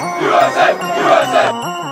USA! USA! USA!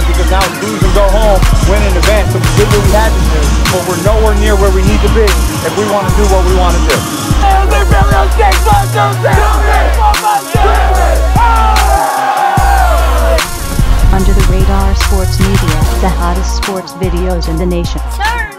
On because now it's lose and go home, win an event. So we did what we had to do, but we're nowhere near where we need to be if we want to do what we want to do. Under the Radar Sports Media, the hottest sports videos in the nation. Turn